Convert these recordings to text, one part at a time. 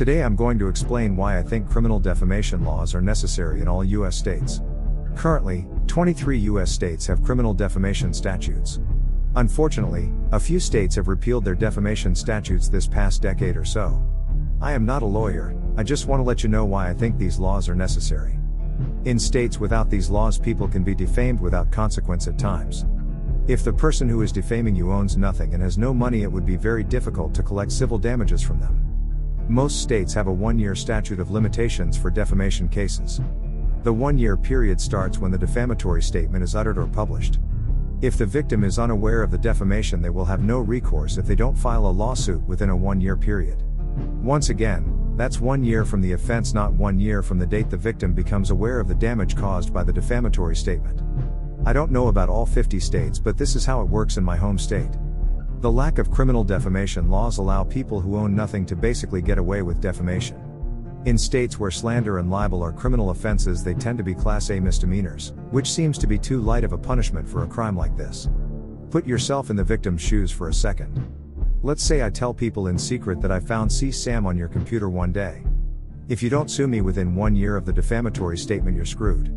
Today I'm going to explain why I think criminal defamation laws are necessary in all US states. Currently, 23 US states have criminal defamation statutes. Unfortunately, a few states have repealed their defamation statutes this past decade or so. I am not a lawyer, I just want to let you know why I think these laws are necessary. In states without these laws, people can be defamed without consequence at times. If the person who is defaming you owns nothing and has no money, it would be very difficult to collect civil damages from them. Most states have a one year statute of limitations for defamation cases. The one year period starts when the defamatory statement is uttered or published. If the victim is unaware of the defamation, they will have no recourse if they don't file a lawsuit within a one year period. Once again, that's one year from the offense, not one year from the date the victim becomes aware of the damage caused by the defamatory statement. I don't know about all 50 states, but this is how it works in my home state. The lack of criminal defamation laws allow people who own nothing to basically get away with defamation. In states where slander and libel are criminal offenses, they tend to be Class A misdemeanors, which seems to be too light of a punishment for a crime like this. Put yourself in the victim's shoes for a second. Let's say I tell people in secret that I found CSAM on your computer one day. If you don't sue me within one year of the defamatory statement, you're screwed.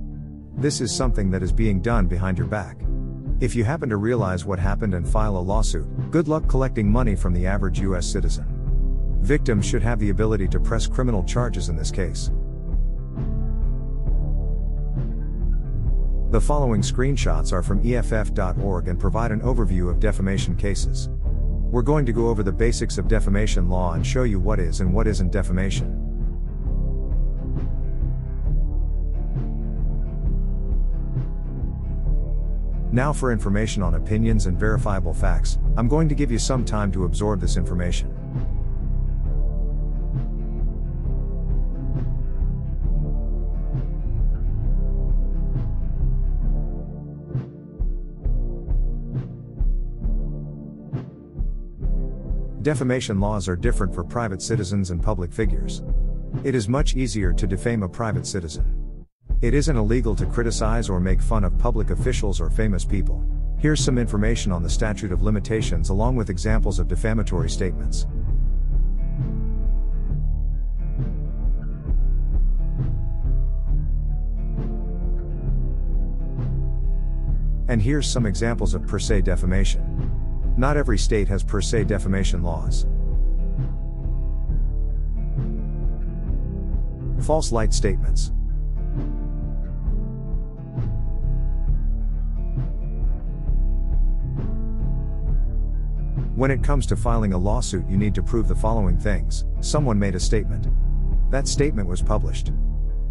This is something that is being done behind your back. If you happen to realize what happened and file a lawsuit, good luck collecting money from the average US citizen. Victims should have the ability to press criminal charges in this case. The following screenshots are from EFF.org and provide an overview of defamation cases. We're going to go over the basics of defamation law and show you what is and what isn't defamation. Now for information on opinions and verifiable facts, I'm going to give you some time to absorb this information. Defamation laws are different for private citizens and public figures. It is much easier to defame a private citizen. It isn't illegal to criticize or make fun of public officials or famous people. Here's some information on the statute of limitations along with examples of defamatory statements. And here's some examples of per se defamation. Not every state has per se defamation laws. False light statements. When it comes to filing a lawsuit, you need to prove the following things someone made a statement. That statement was published.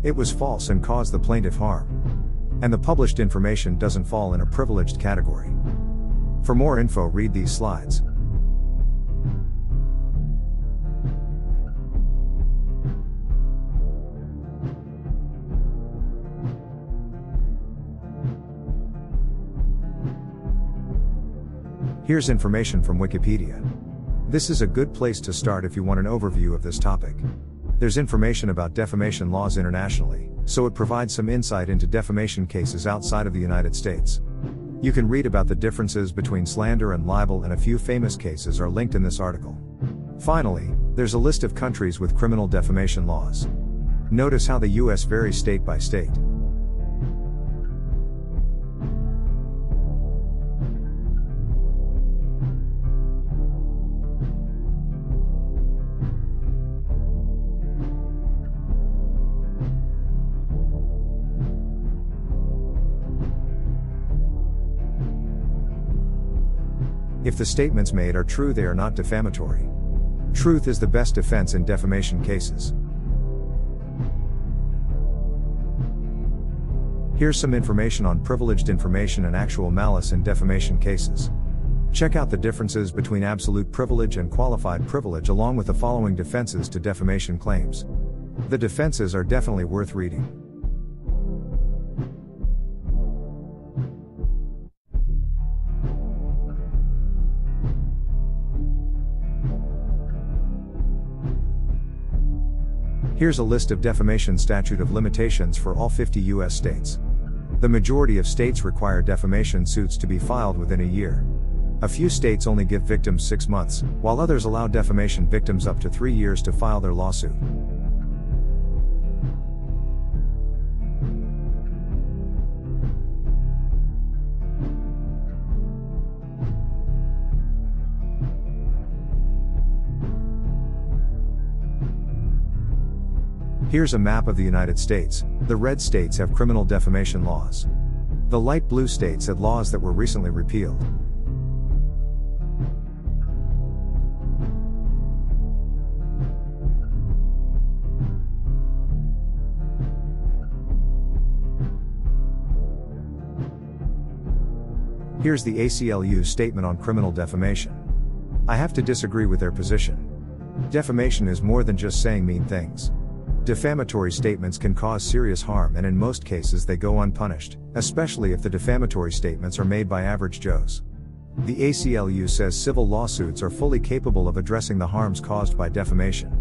It was false and caused the plaintiff harm. And the published information doesn't fall in a privileged category. For more info, read these slides. Here's information from Wikipedia. This is a good place to start if you want an overview of this topic. There's information about defamation laws internationally, so it provides some insight into defamation cases outside of the United States. You can read about the differences between slander and libel, and a few famous cases are linked in this article. Finally, there's a list of countries with criminal defamation laws. Notice how the US varies state by state. If the statements made are true, they are not defamatory. Truth is the best defense in defamation cases. Here's some information on privileged information and actual malice in defamation cases. Check out the differences between absolute privilege and qualified privilege along with the following defenses to defamation claims. The defenses are definitely worth reading. Here's a list of defamation statute of limitations for all 50 US states. The majority of states require defamation suits to be filed within a year. A few states only give victims six months, while others allow defamation victims up to three years to file their lawsuit. Here's a map of the United States. The red states have criminal defamation laws. The light blue states had laws that were recently repealed. Here's the ACLU's statement on criminal defamation. I have to disagree with their position. Defamation is more than just saying mean things. Defamatory statements can cause serious harm and in most cases they go unpunished, especially if the defamatory statements are made by average Joes. The ACLU says civil lawsuits are fully capable of addressing the harms caused by defamation.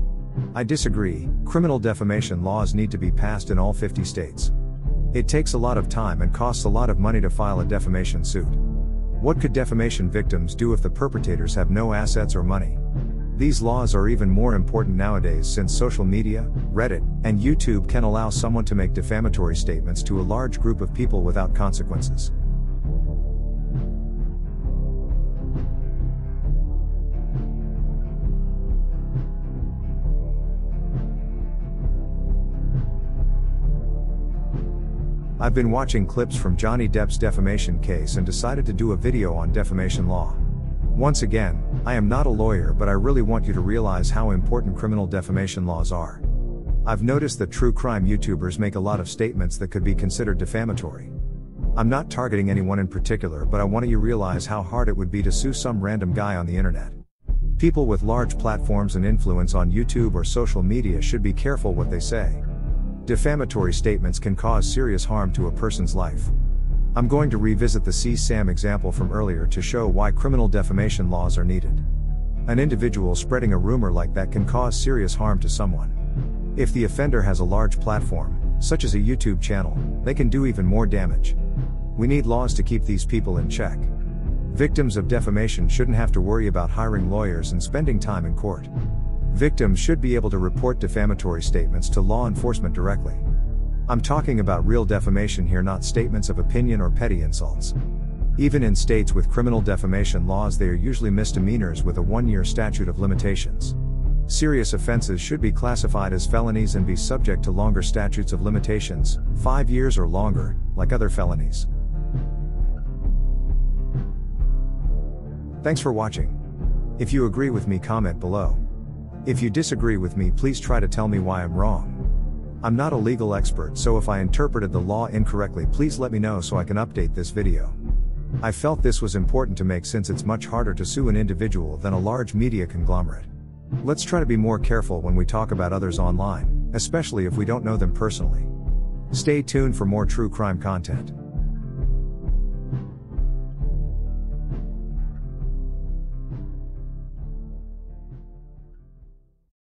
I disagree, criminal defamation laws need to be passed in all 50 states. It takes a lot of time and costs a lot of money to file a defamation suit. What could defamation victims do if the perpetrators have no assets or money? These laws are even more important nowadays since social media, Reddit, and YouTube can allow someone to make defamatory statements to a large group of people without consequences. I've been watching clips from Johnny Depp's defamation case and decided to do a video on defamation law. Once again, I am not a lawyer, but I really want you to realize how important criminal defamation laws are. I've noticed that true crime YouTubers make a lot of statements that could be considered defamatory. I'm not targeting anyone in particular, but I want you to realize how hard it would be to sue some random guy on the internet. People with large platforms and influence on YouTube or social media should be careful what they say. Defamatory statements can cause serious harm to a person's life. I'm going to revisit the CSAM example from earlier to show why criminal defamation laws are needed. An individual spreading a rumor like that can cause serious harm to someone. If the offender has a large platform, such as a YouTube channel, they can do even more damage. We need laws to keep these people in check. Victims of defamation shouldn't have to worry about hiring lawyers and spending time in court. Victims should be able to report defamatory statements to law enforcement directly. I'm talking about real defamation here, not statements of opinion or petty insults. Even in states with criminal defamation laws, they are usually misdemeanors with a one year statute of limitations. Serious offenses should be classified as felonies and be subject to longer statutes of limitations, five years or longer, like other felonies. Thanks for watching. If you agree with me, comment below. If you disagree with me, please try to tell me why I'm wrong. I'm not a legal expert so if I interpreted the law incorrectly please let me know so I can update this video. I felt this was important to make since it's much harder to sue an individual than a large media conglomerate. Let's try to be more careful when we talk about others online, especially if we don't know them personally. Stay tuned for more true crime content.